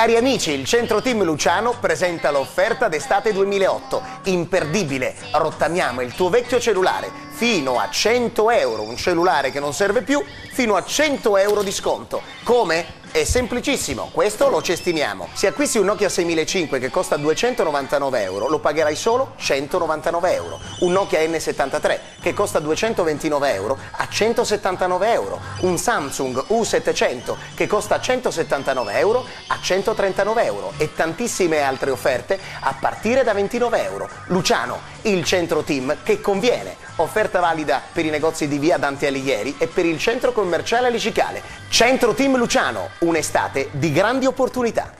Cari amici, il Centro Team Luciano presenta l'offerta d'estate 2008. Imperdibile, rottamiamo il tuo vecchio cellulare fino a 100 euro, un cellulare che non serve più, fino a 100 euro di sconto. Come? È semplicissimo, questo lo cestiniamo. Se acquisti un Nokia 6005 che costa 299 euro, lo pagherai solo 199 euro. Un Nokia N73 che costa 229 euro a 179 euro. Un Samsung U700 che costa 179 euro a 139 euro. E tantissime altre offerte a partire da 29 euro. Luciano, il centro team che conviene. Offerta valida per i negozi di via Dante Alighieri e per il centro commerciale Licicale. Centro Team Luciano, un'estate di grandi opportunità.